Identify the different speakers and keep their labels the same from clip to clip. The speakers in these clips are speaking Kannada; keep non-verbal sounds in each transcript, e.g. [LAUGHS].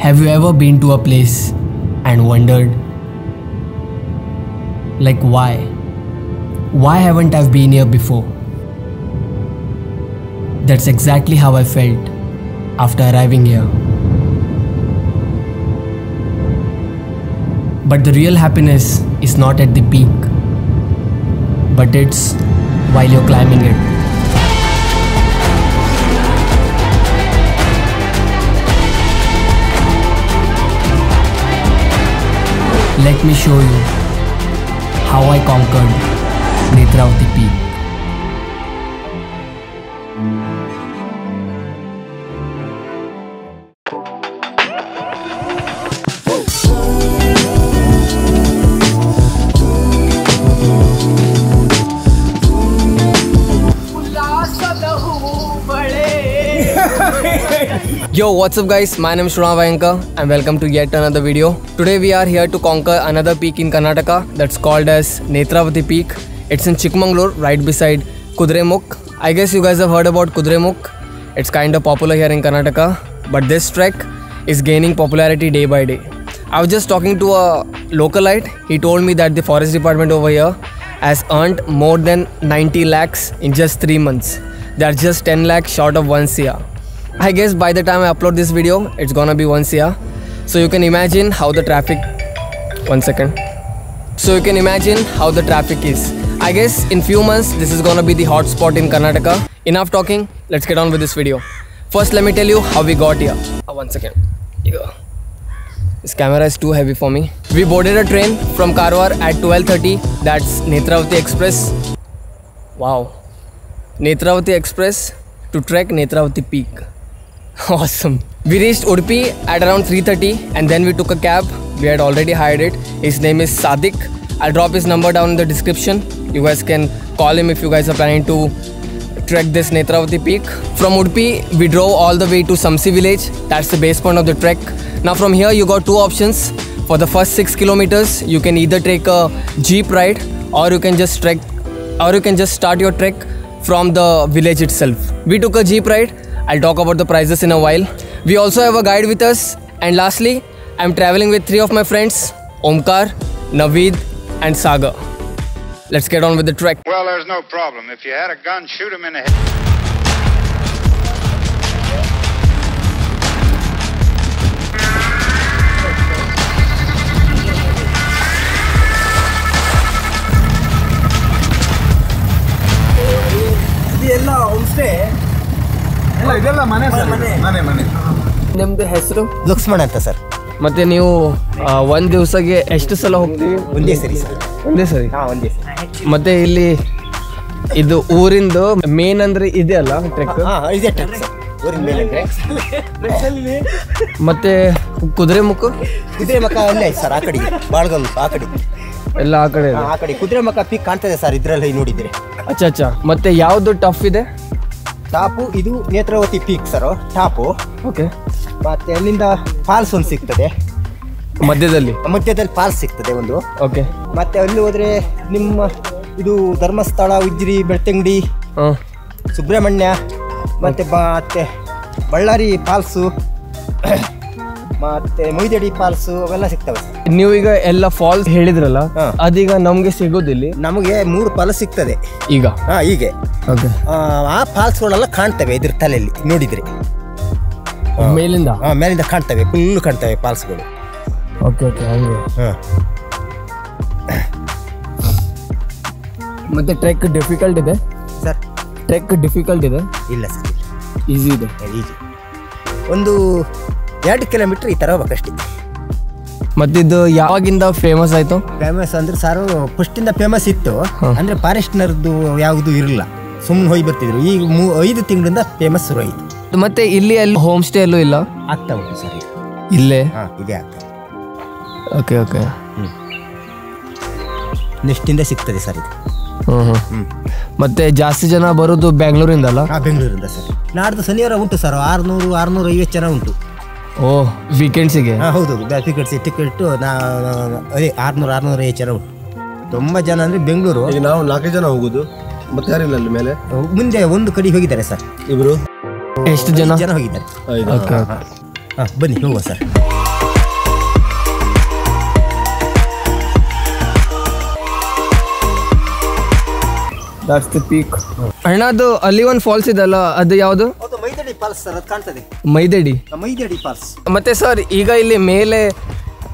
Speaker 1: Have you ever been to a place and wondered, like, why? Why haven't I been here before? That's exactly how I felt after arriving here. But the real happiness is not at the peak, but it's while you're climbing it. Let me show you how I conquered Netravati Peak. Yo, what's up, guys? My name is Shruva Vayanka and welcome to yet another video. Today, we are here to conquer another peak in Karnataka that's called as Netravati Peak. It's in Chikmagalur, right beside Kudremukh. I guess you guys have heard about Kudremukh. It's kind of popular here in Karnataka, but this trek is gaining popularity day by day. I was just talking to a localite. He told me that the forest department over here has earned more than 90 lakhs in just 3 months. They are just 10 lakhs short of 1 CR. I guess by the time I upload this video, it's gonna be 1 CR. So you can imagine how the traffic. One second. So you can imagine how the traffic is. I guess in few months this is gonna be the hot spot in Karnataka. Enough talking, let's get on with this video. First let me tell you how we got here. Uh, one second. Yeah. This camera is too heavy for me. We boarded a train from Karwar at 12:30. That's Netravati Express. Wow. Netravati Express to trek Netravati Peak. Awesome. We reached Udupi at around 3:30 and then we took a cab. We had already hired it. His name is Sadik. I'll drop his number down in the description. You guys can call him if you guys are planning to trek this Netravati peak. From Udupi, we drove all the way to Samsi village. That's the base point of the trek. Now from here, you got two options. For the first six kilometers, you can either take a jeep ride or you can just trek, or you can just start your trek from the village itself. We took a jeep ride. I'll talk about the prices in a while. We also have a guide with us. And lastly, I'm traveling with three of my friends Omkar, Naveed, and Saga. Let's get on with the trek.
Speaker 2: Well, there's no problem. If you had a gun, shoot him in the head.
Speaker 3: ಇದೆಲ್ಲ ಹೋಮ್ ಸ್ಟೇ
Speaker 1: ನಿಮ್ದು ಹೆಸರು?
Speaker 3: ಲಕ್ಷ್ಮಣ ಅಂತ ಸರ್.
Speaker 1: ಮತ್ತೆ ನೀವು ಒಂದ್ ದಿವಸಕ್ಕೆ ಎಷ್ಟು ಸಲ ಹೋಗ್ತೀವಿ
Speaker 3: ಒಂದೇ ಸರಿ ಸರ್.
Speaker 1: ಒಂದೇ ಸರಿ?
Speaker 3: ಹಾ ಒಂದೇ ಸರಿ.
Speaker 1: ಮತ್ತೆ ಇಲ್ಲಿ ಇದು ಊರಿಂದು ಮೇನ್ ಅಂದ್ರೆ ಇದೆ ಅಲ್ಲ ಟ್ರೆಕ್?
Speaker 3: ಹಾ ಇದೆ ಟ್ರಕ್
Speaker 1: ಮತ್ತೆ ಕುದುರೆ ಮುಖ?
Speaker 3: ಕುದುರೆ ಮಕ್ಕ ಅಲ್ಲೇ ಐತೆ ಸರ್ ಆ ಕಡೆ ಬಾಳ್ಗಲ್ ಆ ಕಡೆ.
Speaker 1: ಎಲ್ಲ ಆ ಕಡೆ
Speaker 3: ಆ ಕಡೆ ಕುದುರೆ ಮಕ್ಕ ಪೀಕ್ ಕಾಣ್ತದೆ ಸರ್ ಇದ್ರಲ್ಲಿ ನೋಡಿದ್ರೆ.
Speaker 1: ಅಚ್ಚ ಅಚ್ಚ. ಮತ್ತೆ ಯಾವ್ದು ಟಫ್ ಇದೆ?
Speaker 3: ಟಾಪು ಇದು Netravati peak sir top.
Speaker 1: Okay
Speaker 3: ಮತ್ತೆ ಅಲ್ಲಿಂದ ಫಾಲ್ಸ್ ಒಂದು ಸಿಗ್ತದೆ.
Speaker 1: ಮಧ್ಯದಲ್ಲಿ?
Speaker 3: ಮಧ್ಯದಲ್ಲಿ ಫಾಲ್ಸ್ ಸಿಗ್ತದೆ ಒಂದು.
Speaker 1: ಓಕೆ
Speaker 3: ಮತ್ತೆ ಅಲ್ಲಿ ಹೋದ್ರೆ ನಿಮ್ಮ ಇದು ಧರ್ಮಸ್ಥಳ ಉಜ್ಜಿರಿ ಬೆಳ್ತಂಗಡಿ
Speaker 1: ಹಾಂ.
Speaker 3: ಸುಬ್ರಹ್ಮಣ್ಯ ಮತ್ತೆ ಬಾ- ಮತ್ತೆ ಬಳ್ಳಾರಿ ಫಾಲ್ಸು ಮತ್ತೆ ಮುಯ್ದಡಿ ಫಾಲ್ಸ್ ಅವೆಲ್ಲ ಸಿಗ್ತವೆ ನೀವು
Speaker 1: ಈಗ ಎಲ್ಲ ಫಾಲ್ಸ್ ಹೇಳಿದ್ರಲ್ಲ. ಅದೀಗ ನಮ್ಗೆ ಸಿಗೋದಿಲ್ಲ?
Speaker 3: ನಮಗೆ ಮೂರು ಫಾಲ್ಸ್ ಸಿಗ್ತದೆ.
Speaker 1: ಈಗ?
Speaker 3: ಹಾ ಹೀಗೆ. ಆ, ಫಾಲ್ಸ್ ಫಾಲ್ಸ್ಗಳೆಲ್ಲ ಕಾಣ್ತವೆ ಇದ್ರ ತಲೆಯಲ್ಲಿ ನೋಡಿದ್ರೆ.
Speaker 1: ಮೇಲಿಂದ?
Speaker 3: ಹಾ ಮೇಲಿಂದ ಕಾಣ್ತವೆ ಫುಲ್ ಕಾಣ್ತವೆ ಫಾಲ್ಸ್ಗಳು
Speaker 1: ಓಕೆ ಓಕೆ ಹಂಗೆ. ಮತ್ತೆ ಟ್ರೆಕ್ ಡಿಫಿಕಲ್ಟ್ ಇದೆ?
Speaker 3: ಸರ್.
Speaker 1: ಟ್ರೆಕ್ ಡಿಫಿಕಲ್ಟ್ ಇದೆ?
Speaker 3: ಇಲ್ಲ ಸರ್
Speaker 1: ಈಸಿ ಇದೆ.
Speaker 3: ಈಜಿ ಒಂದು ಎರಡು ಕಿಲೋಮೀಟ್ರ್ ಈ ಥರ ಹೋಗ್ಬೇಕಷ್ಟೇ.
Speaker 1: ಮತ್ತಿದ್ದು ಯಾವಾಗಿಂದ ಫೇಮಸ್ ಆಯ್ತು?
Speaker 3: ಫೇಮಸ್ ಅಂದ್ರೆ ಸಾರು ಫಸ್ಟಿಂದ ಫೇಮಸ್ ಇತ್ತು. ಅಂದರೆ ಫಾರೆಸ್ಟ್ನರ್ದು ಯಾವುದು ಇರಲಿಲ್ಲ ಸುಮ್ಮನೆ ಹೋಗಿ ಬರ್ತಿದ್ರು. ಈಗ ಮೂ ಐದು ತಿಂಗಳಿಂದ ಫೇಮಸ್ ಶುರು ಆಯಿತು
Speaker 1: ಮತ್ತೆ ಇಲ್ಲಿ ಅಲ್ಲಿ ಹೋಮ್ ಸ್ಟೇ ಅಲ್ಲೂ ಇಲ್ಲ?
Speaker 3: ಆಗ್ತಾ ಉಂಟು ಸರ್
Speaker 1: ಇಲ್ಲೇ?
Speaker 3: ಹಾಂ ಇದೇ ಆಗ್ತದೆ
Speaker 1: ಓಕೆ ಓಕೆ
Speaker 3: ನೆಕ್ಸ್ಟಿಂದ ಸಿಗ್ತದೆ ಸರ್ ಇದು.
Speaker 1: ಹ್ಞೂ ಹ್ಞೂ ಮತ್ತೆ ಜಾಸ್ತಿ ಜನ ಬರೋದು ಬೆಂಗಳೂರಿಂದಲ್ಲ
Speaker 3: ಬೆಂಗಳೂರಿಂದ ಸರ್ ನಾಡ್ದು ಶನಿವಾರ ಉಂಟು ಸರ್ ಆರುನೂರು ಆರುನೂರ ಐವತ್ತು ಜನ ಉಂಟು.
Speaker 1: ಓ ವೀಕೆಂಡ್ಸಿಗೆ
Speaker 3: ಹೌದು ಟಿಕೆಟ್ಸ್ ಟಿಕೆಟ್ ನಾ ಅದೇ ಆರ್ನೂರು ಆರ್ನೂರು ಎಚ್ ಅರೌಂಡ್ ತುಂಬ ಜನ ಅಂದರೆ ಬೆಂಗಳೂರು?
Speaker 4: ಈಗ ನಾವು ನಾಲ್ಕು ಜನ ಹೋಗೋದು. ಮತ್ತೆ ಯಾರಿಲ್ಲ ಅಲ್ಲಿ ಮೇಲೆ?
Speaker 3: ಮುಂದೆ ಒಂದು ಕಡೆ ಹೋಗಿದ್ದಾರೆ ಸರ್.
Speaker 4: ಇವರು
Speaker 1: ಎಷ್ಟು ಜನ?
Speaker 3: ಜನ ಹೋಗಿದ್ದಾರೆ? ಹಾಂ ಬನ್ನಿ ಹೋಗುವ ಸರ್.
Speaker 1: ದಟ್ಸ್ ದ ಪೀಕ್ ಅಣ್ಣ ಅದು ಅಲ್ಲಿ ಒಂದು ಫಾಲ್ಸ್ ಇದೆಲ್ಲ ಅದು ಯಾವುದು?
Speaker 3: ಫಾಲ್ಸ್ ಅದು ಕಾಣ್ತದೆ.
Speaker 1: ಮೈದಡಿ.
Speaker 3: ಮೈದಡಿ ಫಾಲ್ಸ್
Speaker 1: ಮತ್ತೆ ಸರ್ ಈಗ ಇಲ್ಲಿ ಮೇಲೆ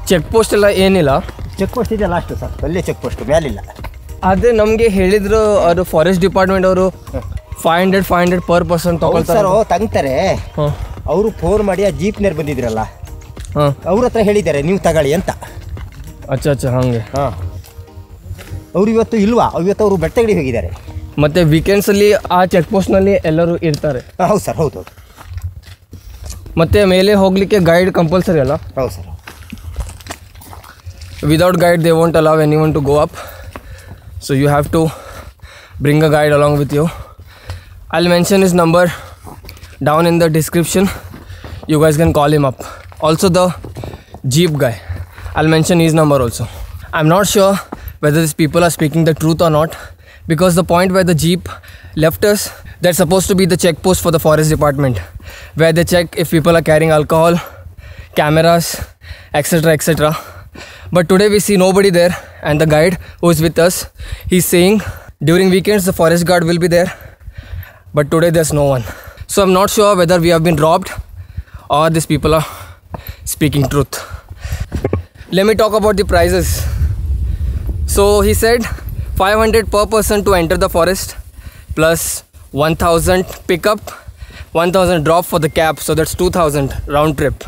Speaker 1: ಚೆಕ್ ಪೋಸ್ಟ್ ಎಲ್ಲ ಏನಿಲ್ಲ?
Speaker 3: ಚೆಕ್ ಪೋಸ್ಟ್ ಇದೆ ಲಾಸ್ಟ್ ಸರ್ ಅಲ್ಲೇ ಚೆಕ್ ಪೋಸ್ಟ್ ಮೇಲಿಲ್ಲ
Speaker 1: ಅದೇ ನಮಗೆ ಹೇಳಿದ್ರು ಅವರು ಫಾರೆಸ್ಟ್ ಡಿಪಾರ್ಟ್ಮೆಂಟ್ ಅವರು five hundred five hundred per person ತಗೊಳ್ತಾರೆ
Speaker 3: ತಂಗ್ತಾರೆ. ಅವರು ಫೋನ್ ಮಾಡಿ ಆ ಜೀಪ್ನೇರ್ ಬಂದಿದ್ರಲ್ಲ ಅವ್ರ ಹತ್ರ ಹೇಳಿದ್ದಾರೆ ನೀವು ತಗೊಳ್ಳಿ ಅಂತ.
Speaker 1: ಅಚ್ಚಾ ಅಚ್ಚಾ ಹಾಗೆ.
Speaker 3: ಹಾಂ. ಅವ್ರು ಇವತ್ತು ಇಲ್ವಾ? ಇವತ್ತು ಅವರು ಬೆಟ್ಟಗಡಿ ಹೋಗಿದ್ದಾರೆ.
Speaker 1: ಮತ್ತೆ ವೀಕೆಂಡ್ಸಲ್ಲಿ ಆ ಚೆಕ್ ಪೋಸ್ಟ್ನಲ್ಲಿ ಎಲ್ಲರೂ ಇರ್ತಾರೆ.
Speaker 3: ಹೌದು ಸರ್ ಹೌದು ಹೌದು.
Speaker 1: ಮತ್ತೆ ಮೇಲೆ ಹೋಗಲಿಕ್ಕೆ ಗೈಡ್ ಕಂಪಲ್ಸರಿ ಅಲ್ಲ
Speaker 3: ಹೌದು sir
Speaker 1: without guide they won't allow anyone to go up so you have to bring a guide along with you i'll mention his number down in the description you guys can call him up also the jeep guy i'll mention his number also i'm not sure whether these people are speaking the truth or not because the point where the jeep left us that's supposed to be the check post for the forest department where they check if people are carrying alcohol cameras etc etc but today we see nobody there and the guide who is with us he's saying during weekends the forest guard will be there but today there's no one. So i'm not sure whether we have been robbed or these people are speaking truth. Let me talk about the prices. So he said 500 per person to enter the forest plus 1000 pickup 1000 drop for the cab so that's 2000 round trip.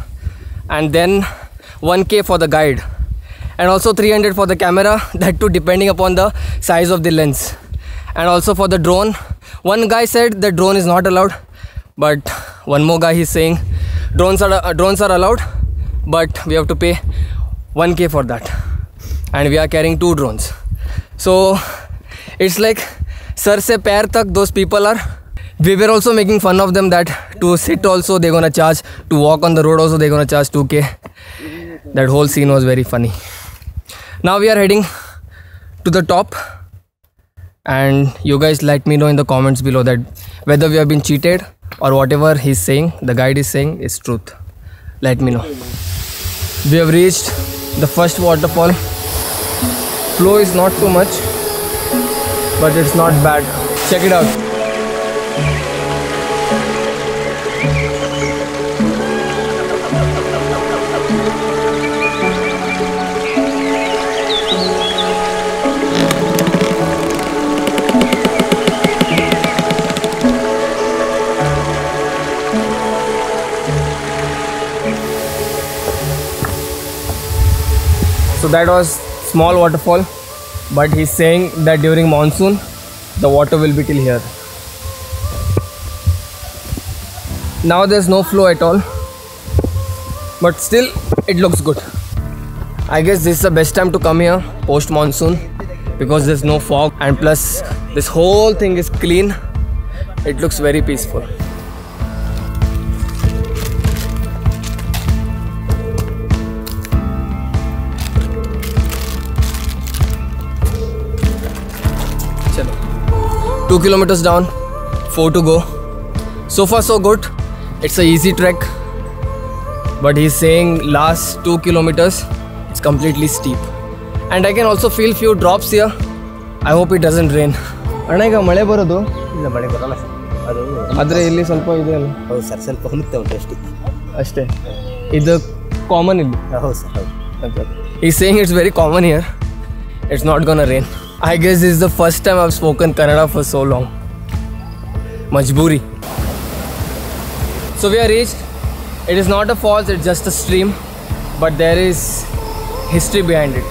Speaker 1: And then 1k for the guide. And also 300 for the camera [LAUGHS] that too depending upon the size of the lens. And also for the drone one guy said the drone is not allowed but one more guy is saying drones are uh, drones are allowed but we have to pay 1k for that. And we are carrying two drones. So it's like sir se pair tak those people are. We were also making fun of them that to sit also they're gonna charge. To walk on the road also they're gonna charge 2k that whole scene was very funny. Now we are heading to the top. And you guys let me know in the comments below that whether we have been cheated or whatever he's saying the guide is saying is truth. Let me know. We have reached the first waterfall. Flow is not too much but it's not bad. Check it out. So that was small waterfall, but he's saying that during monsoon, the water will be till here. Now there's no flow at all, but still it looks good. I guess this is the best time to come here post monsoon because there's no fog and plus this whole thing is clean. It looks very peaceful. 2 kilometers down, 4 to go. So far so good. It's a easy trek. But he's saying last 2 kilometers it's completely steep. And I can also feel few drops here. I hope it doesn't rain. ಅಣ್ಣ ಈಗ ಮಳೆ ಬರೋದು
Speaker 3: ಇಲ್ಲ ಮಳೆ ಬರಲ್ಲ ಸರ್ ಅದು
Speaker 1: ಆದರೆ ಇಲ್ಲಿ ಸ್ವಲ್ಪ ಇದೆ ಅಲ್ಲ
Speaker 3: ಹೌದು ಸರ್ ಸ್ವಲ್ಪ ಹುಣುಕ್ತಾ ಉಂಟು ಅಷ್ಟೇ
Speaker 1: ಅಷ್ಟೇ ಇದು ಕಾಮನ್ ಇಲ್ಲಿ
Speaker 3: ಹೌದು ಸರ್ ಹೌದು
Speaker 1: ಈ saying it's very common here it's not gonna rain I guess this is the first time I've spoken Kannada for so long. Majburi. So we are reached. It is not a falls, it's just a stream. But there is history behind it.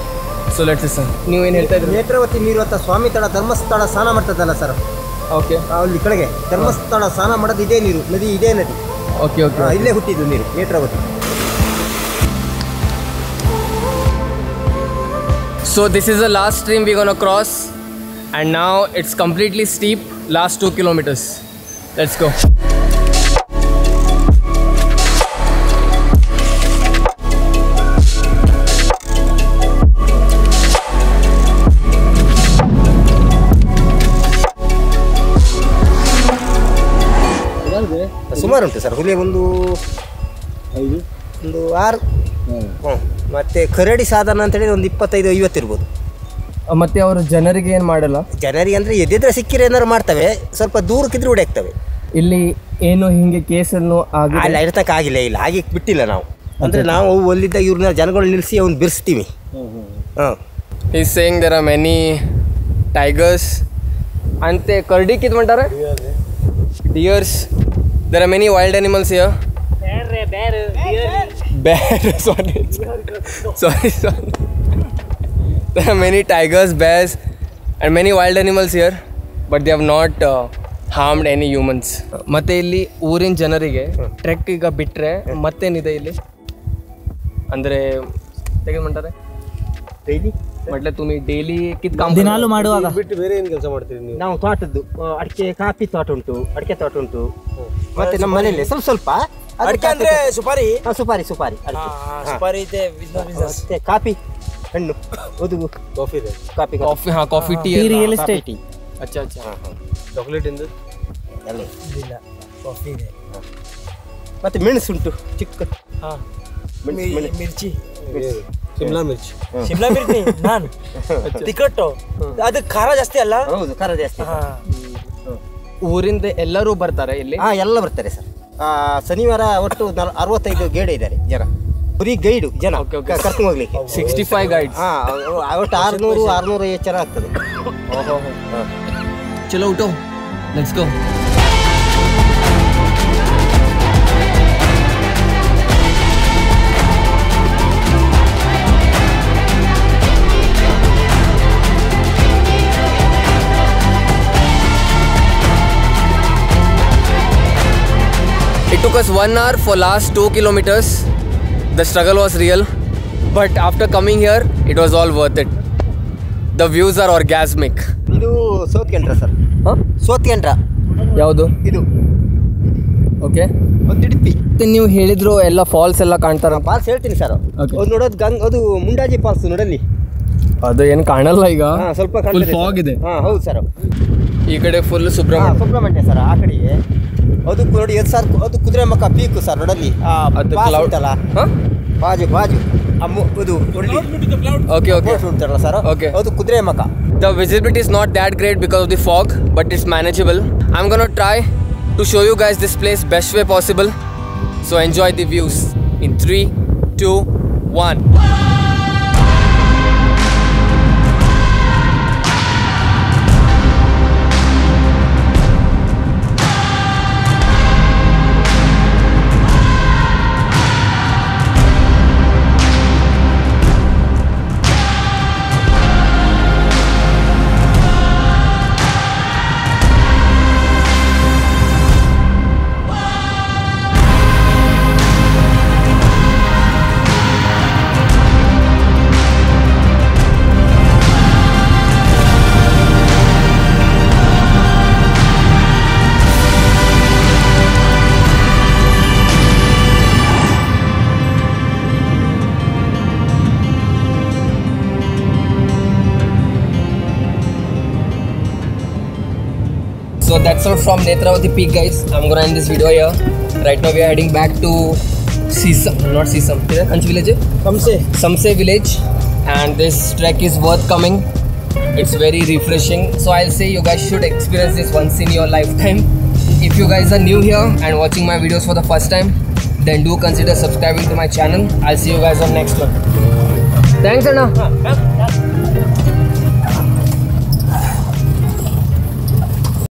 Speaker 1: So let's listen. ನೀವು ಏನು ಹೇಳ್ತಾ ಇದ್ದೀರಿ
Speaker 3: ನೇತ್ರಾವತಿ ನೀರು ಅಂತ ಸ್ವಾಮಿ ತಡ ಧರ್ಮಸ್ಥಳ ಸ್ನಾನ ಮಾಡ್ತದಲ್ಲ ಸರ್
Speaker 1: ಓಕೆ
Speaker 3: ಅಲ್ಲಿ ಕಡೆಗೆ ಧರ್ಮಸ್ಥಳ ಸ್ನಾನ ಮಾಡೋದು ಇದೇ ನೀರು ನದಿ ಇದೇ ನದಿ
Speaker 1: ಓಕೆ ಓಕೆ
Speaker 3: ಇಲ್ಲೇ ಹುಟ್ಟಿದ್ದು ನೀರು Netravati
Speaker 1: So this is the last stream we're gonna cross, and now it's completely steep. Last two kilometers. Let's go.
Speaker 3: ಸುಮಾರು ಉಂಟು ಸರ್ ಹುಲಿ ಒಂದು ಒಂದು ಆರು ಮತ್ತು ಕರಡಿ ಸಾಧನ ಅಂತೇಳಿ ಒಂದು ಇಪ್ಪತ್ತೈದು ಐವತ್ತು ಇರ್ಬೋದು.
Speaker 1: ಮತ್ತೆ ಅವರು ಜನರಿಗೆ ಏನು ಮಾಡಲ್ಲ?
Speaker 3: ಜನರಿಗೆ ಅಂದರೆ ಎದ್ದಿದ್ರೆ ಸಿಕ್ಕಿದ್ರೆ ಏನಾದ್ರು ಮಾಡ್ತವೆ ಸ್ವಲ್ಪ ದೂರಕ್ಕಿದ್ರೆ ಹೊಡೆಯಾಗ್ತವೆ
Speaker 1: ಇಲ್ಲಿ ಏನು ಹಿಂಗೆ ಕೇಸನ್ನು
Speaker 3: ಅಲ್ಲ ಇರ್ತಕ್ಕೆ ಇರ್ತಕ್ಕ ಆಗಿಲ್ಲ ಇಲ್ಲ ಆಗಿ ಬಿಟ್ಟಿಲ್ಲ ನಾವು. ಅಂದರೆ ನಾವು ಒಲ್ಲಿದ್ದ ಇವ್ರನ್ನ ಜನಗಳು ನಿಲ್ಲಿಸಿ ಅವ್ನು ಬಿರ್ಸ್ತೀವಿ. ಹಾಂ.
Speaker 1: ಈ ಸೇಯಿಂಗ್ ದರ ಆರ್ ಮೆನಿ ಟೈಗರ್ಸ್ ಅಂತೆ ಕರಡಿ ಕಿತ್ ಮಾಡ್ತಾರೆ? Deers there are many wild animals here bear [LAUGHS] sorry sorry sorry. There are many tigers bears and many wild animals here but they have not uh, harmed any humans. ಮತ್ತೆ ಇಲ್ಲಿ ಊರಿನ ಜನರಿಗೆ ಟ್ರೆಕ್ ಈಗ ಬಿಟ್ಟರೆ ಮತ್ತೇನಿದೆ ಇಲ್ಲಿ? ಅಂದರೆ ತೆಗೆದು ಮಾಡ್ತಾರೆ
Speaker 3: ಡೈಲಿ
Speaker 1: ಮಟ್ಲೆ ತುಮಿ ಡೈಲಿ ಕಿತ್
Speaker 5: ದಿನಾಲು ಮಾಡುವಾಗ?
Speaker 4: ಬಿಟ್ಟು ಬೇರೆ ಏನು ಕೆಲಸ ಮಾಡ್ತೀರಿ ನೀವು?
Speaker 3: ನಾವು ತೋಟದ್ದು ಅಡಿಕೆ ಕಾಫಿ ತೋಟ ಉಂಟು ಅಡಿಕೆ ತೋಟ ಉಂಟು. ಮತ್ತೆ ನಮ್ಮ ಮನೆಯಲ್ಲಿ ಸ್ವಲ್ಪ ಸ್ವಲ್ಪ
Speaker 5: ಅಡಿಕೆ ಅಂದ್ರೆ. ಸುಪಾರಿ?
Speaker 3: ಹಾ, ಸುಪಾರಿ ಸುಪಾರಿ. ಹಾ.
Speaker 5: ಸುಪಾರಿ ಇದೆ
Speaker 3: ಮತ್ತೆ ಕಾಫಿ ಹಣ್ಣು ಒದುಗು
Speaker 4: ಕಾಫಿ ಇದೆ.
Speaker 3: Coffee
Speaker 1: coffee. ಹಾ coffee
Speaker 5: tea real coffee
Speaker 3: tea.
Speaker 1: ಅಚ್ಚಾ ಅಚ್ಚಾ.
Speaker 4: ಚಾಕ್ಲೇಟ್ ಇಂದ?
Speaker 3: ಎಲ್ಲ.
Speaker 5: ಇಲ್ಲ ಕಾಫಿ ಇದೆ.
Speaker 3: ಮತ್ತೆ ಮೆಣಸು ಉಂಟು ಚಿಕ್ಕ.
Speaker 5: ಹಾ. ಮಿರ್ಚಿ.
Speaker 4: ಶಿಮ್ಲಾ ಮಿರ್ಚಿ.
Speaker 5: ಶಿಮ್ಲಾ ಮಿರ್ಚಿ ನಾನು. ತಿಕ್ಕಟ್ಟು. ಅದು ಖಾರ ಜಾಸ್ತಿ ಅಲ್ಲ?
Speaker 3: ಹೌದು ಖಾರ ಜಾಸ್ತಿ.
Speaker 5: ಹಾ.
Speaker 1: ಊರಿಂದ ಎಲ್ಲರೂ ಬರ್ತಾರೆ ಇಲ್ಲಿ?
Speaker 3: ಹಾ ಎಲ್ಲ ಬರ್ತಾರೆ ಸರ್. ಶನಿವಾರ ಒಟ್ಟು ಅರವತ್ತೈದು ಗೈಡ್ ಇದ್ದಾರೆ ಜನ. ಬರೀ ಗೈಡು ಜನ. ಕರ್ಕೊಂಡು ಹೋಗ್ಲಿಕ್ಕೆ.
Speaker 1: ಸಿಕ್ಸ್ಟಿ ಫೈವ್ ಗೈಡ್
Speaker 3: ಹಾ ಒಟ್ಟು ಆರುನೂರು ಆರುನೂರು ಐವತ್ತು ಜನ ಆಗ್ತದೆ.
Speaker 1: ಚಲೋ ಊಟ. Let's go It took us one hour for last two kilometers. The struggle was real, but after coming here, it was all worth it. The views are orgasmic.
Speaker 3: ಇದು ಸೋತ್ಕೆಂಡ್ರ ಸರ್. ಸೋತ್ಕೆಂಡ್ರ
Speaker 1: ಯಾವುದು?
Speaker 3: ಇದು.
Speaker 1: ಓಕೆ
Speaker 3: ಒಂದು
Speaker 1: ನೀವು ಹೇಳಿದ್ರು ಎಲ್ಲ ಫಾಲ್ಸ್ ಎಲ್ಲ ಕಾಣ್ತಾರ.
Speaker 3: ಫಾಲ್ಸ್ ಹೇಳ್ತೀನಿ ಸರ್
Speaker 1: Okay.
Speaker 3: ಅದು ನೋಡೋದು ಗಂಗ್ ಅದು ಮುಂಡಾಜಿ ಫಾಲ್ಸ್ ನೋಡಲ್ಲಿ.
Speaker 1: ಅದು ಏನು ಕಾಣಲ್ಲ ಈಗ.
Speaker 3: ಸ್ವಲ್ಪ
Speaker 1: ಫಾಗ್ ಇದೆ
Speaker 3: ಹಾ ಹೌದು ಸರ್
Speaker 1: ಈ ಕಡೆ ಫುಲ್
Speaker 3: ಹಾ
Speaker 1: ಸುಬ್ರಹ್ಮಣ್ಯ.
Speaker 3: ಸುಬ್ರಹ್ಮಣ್ಯ ಸರ್ ಆ ಕಡೆಗೆ. ಅದು ನೋಡಿ ಎದ್ ಸರ್ ಅದು ಕುದುರೆ ಮಕ್ಕ ಪೀಕು ಸರ್ ನೋಡಲ್ಲಿ. ಆ
Speaker 1: ಅದು
Speaker 3: ಅಲೌಟ್
Speaker 1: ಓಕೆ ಓಕೆ
Speaker 3: ಸರ್?
Speaker 1: ಓಕೆ
Speaker 3: ಅದು
Speaker 1: the is not that great because the fog but it's manageable am gonna try to show you guys this place best way possible so enjoy the views in three two one from Netravati peak guys. I'm gonna end this video here. Right now we are heading back to Sisam. Not Sisam Kanch village?
Speaker 5: Samse.
Speaker 1: Samse village. And this trek is worth coming. It's very refreshing. So I'll say you guys should experience this once in your lifetime. If you guys are new here and watching my videos for the first time then do consider subscribing to my channel. I'll see you guys on next one. Thanks Anna.